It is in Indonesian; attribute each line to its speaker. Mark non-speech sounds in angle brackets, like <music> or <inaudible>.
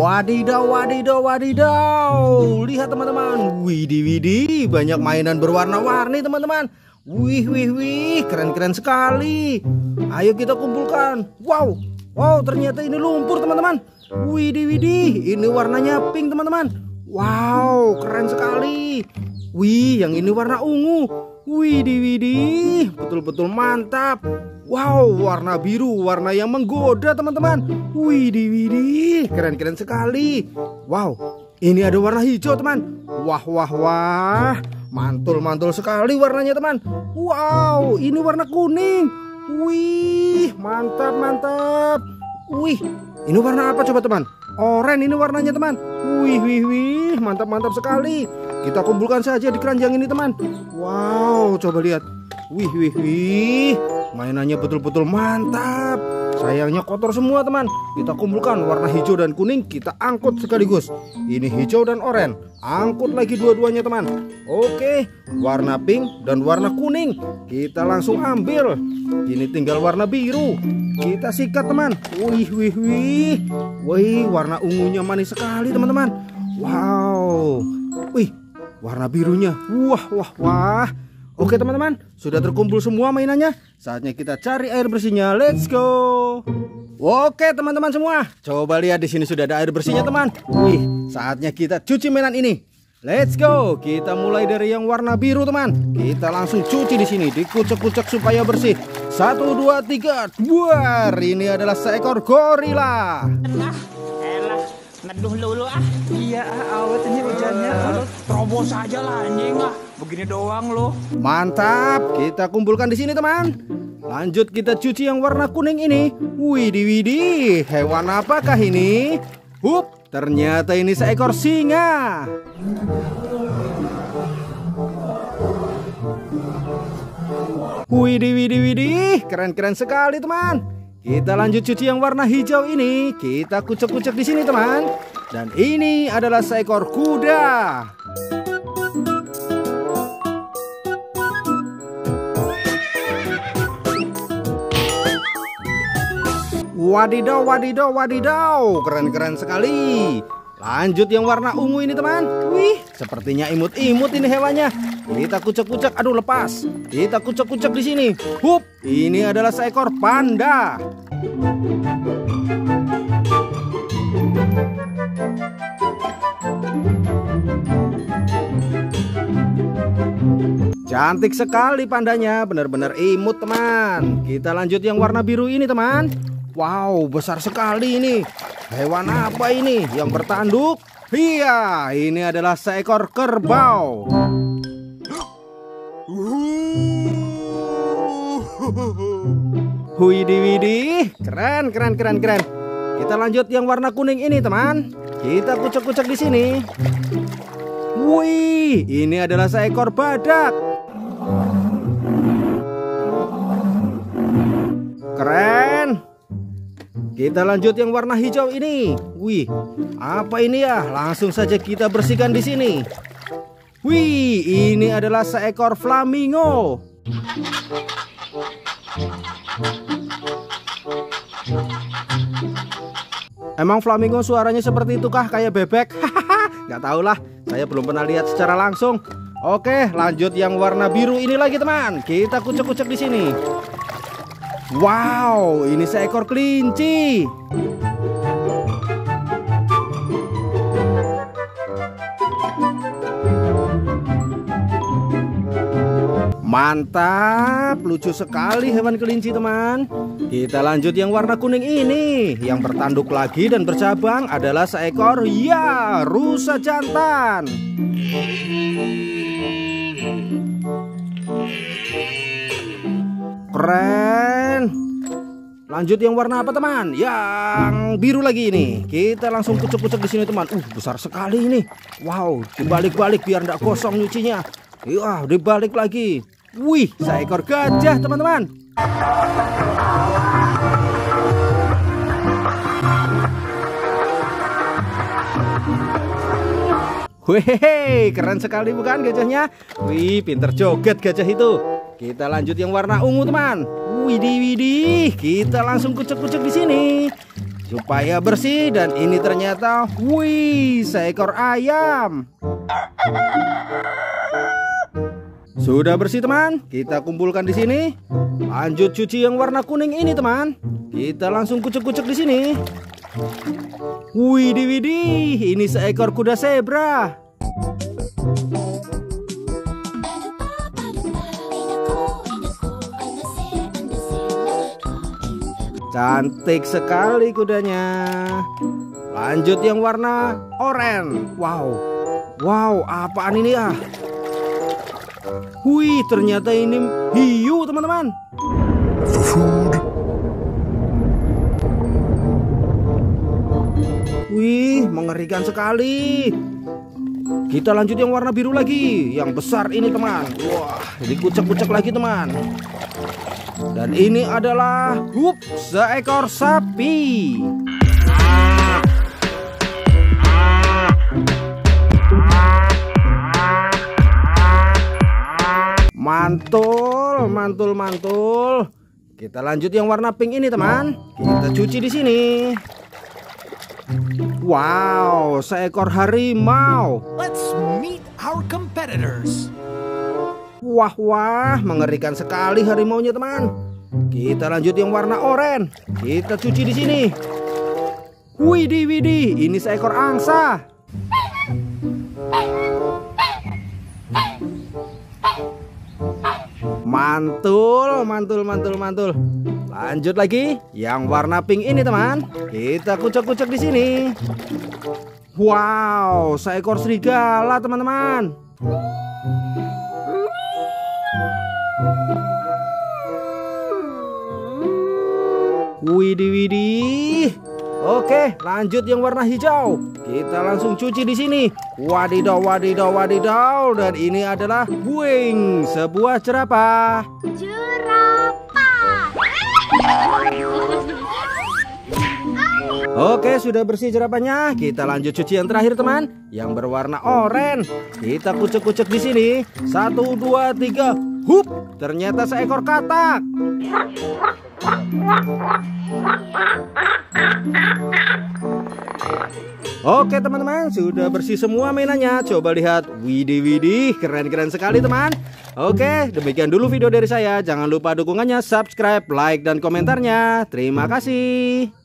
Speaker 1: Wadidaw, wadidaw, wadidaw. Lihat teman-teman. Widih, widih. Banyak mainan berwarna-warni teman-teman. Wih, wih, wih. Keren-keren sekali. Ayo kita kumpulkan. Wow. Wow, ternyata ini lumpur teman-teman. Widih, widih. Ini warnanya pink teman-teman. Wow, keren sekali. Wih, yang ini warna ungu. Widih, widih. Betul-betul mantap. Wow, warna biru, warna yang menggoda teman-teman. Widih, widih, keren-keren sekali. Wow, ini ada warna hijau teman. Wah, wah, wah, mantul-mantul sekali warnanya teman. Wow, ini warna kuning. Wih, mantap, mantap. Wih, ini warna apa coba teman? Oranye ini warnanya teman. Wih, wih, wih, mantap, mantap sekali. Kita kumpulkan saja di keranjang ini teman. Wow, coba lihat. Wih, wih, wih. Mainannya betul-betul mantap. Sayangnya kotor semua teman. Kita kumpulkan warna hijau dan kuning kita angkut sekaligus. Ini hijau dan oranye. Angkut lagi dua-duanya teman. Oke, warna pink dan warna kuning. Kita langsung ambil. Ini tinggal warna biru. Kita sikat teman. Wih, wih, wih. Wih, warna ungunya manis sekali teman-teman. Wow. Wih, warna birunya. Wah, wah, wah. Oke teman-teman, sudah terkumpul semua mainannya. Saatnya kita cari air bersihnya. Let's go. Oke teman-teman semua, coba lihat di sini sudah ada air bersihnya teman. Wih, saatnya kita cuci mainan ini. Let's go. Kita mulai dari yang warna biru teman. Kita langsung cuci di sini, dikucek-kucek supaya bersih. Satu, dua, tiga, dua. Ini adalah seekor gorila.
Speaker 2: Nah, elah, neduh lulu ah.
Speaker 3: Iya,
Speaker 2: terobos aja lah anjing ah. Begini doang lo.
Speaker 1: Mantap, kita kumpulkan di sini teman. Lanjut kita cuci yang warna kuning ini. Widih widih, hewan apakah ini? Hup, ternyata ini seekor singa. Widih widih widih, keren-keren sekali teman. Kita lanjut cuci yang warna hijau ini. Kita kucek-kucek di sini teman. Dan ini adalah seekor kuda. Wadidaw, wadidaw, wadidaw, keren-keren sekali. Lanjut yang warna ungu ini teman. Wih, sepertinya imut-imut ini hewannya. Kita kucek-kucek, aduh lepas. Kita kucek-kucek di sini. Hup, ini adalah seekor panda. Cantik sekali pandanya, benar-benar imut teman. Kita lanjut yang warna biru ini teman. Wow, besar sekali ini. Hewan apa ini yang bertanduk? Iya, ini adalah seekor kerbau. <laughs> Widih, widih, keren, keren, keren, keren. Kita lanjut yang warna kuning ini, teman. Kita kucek-kucek di sini. Wih, ini adalah seekor badak. Kita lanjut yang warna hijau ini. Wih, apa ini ya? Langsung saja kita bersihkan di sini. Wih, ini adalah seekor flamingo. Emang flamingo suaranya seperti itu kah kayak bebek? Gak tau lah, saya belum pernah lihat secara langsung. Oke, lanjut yang warna biru ini lagi teman. Kita kucek-kucek di sini. Wow, ini seekor kelinci. Mantap, lucu sekali hewan kelinci teman. Kita lanjut yang warna kuning ini. Yang bertanduk lagi dan bercabang adalah seekor ya rusa jantan. Keren. Lanjut yang warna apa teman? Yang biru lagi ini. Kita langsung kucek-kucek di sini teman. Uh, besar sekali ini. Wow, dibalik-balik biar tidak kosong nyucinya. Wah, dibalik lagi. Wih, seekor gajah teman-teman. Hehehe, keren sekali bukan gajahnya? Wih, pinter joget gajah itu. Kita lanjut yang warna ungu, teman. Widih, widih. Kita langsung kucek-kucek di sini. Supaya bersih dan ini ternyata, wih, seekor ayam. Sudah bersih, teman. Kita kumpulkan di sini. Lanjut cuci yang warna kuning ini, teman. Kita langsung kucek-kucek di sini. Widih, widih, ini seekor kuda zebra. Cantik sekali kudanya. Lanjut yang warna oranye. Wow, wow, apaan ini ah? Wih, ternyata ini hiu teman-teman. Wih, mengerikan sekali. Kita lanjut yang warna biru lagi, yang besar ini teman. Wah, dikucek-kucek lagi teman. Dan ini adalah hup seekor sapi. Mantul, mantul, mantul. Kita lanjut yang warna pink ini, teman. Kita cuci di sini. Wow, seekor harimau.
Speaker 2: Let's meet our competitors.
Speaker 1: Wah, wah, mengerikan sekali harimaunya, teman. Kita lanjut yang warna oranye. Kita cuci di sini. Widih, widih, ini seekor angsa. Mantul, mantul, mantul, mantul. Lanjut lagi, yang warna pink ini, teman. Kita kucek-kucek di sini. Wow, seekor serigala, teman-teman. Widih, widih. Oke, lanjut yang warna hijau. Kita langsung cuci di sini. Wadidaw, wadidaw, wadidaw. Dan ini adalah wing, sebuah jerapah.
Speaker 4: Jerapah.
Speaker 1: Oke, sudah bersih jerapahnya. Kita lanjut cuci yang terakhir, teman. Yang berwarna oranye. Kita kucek-kucek di sini. Satu, dua, tiga. Hup! Ternyata seekor katak. Oke teman-teman sudah bersih semua mainannya. Coba lihat. Widih widih keren-keren sekali teman. Oke demikian dulu video dari saya. Jangan lupa dukungannya subscribe like dan komentarnya. Terima kasih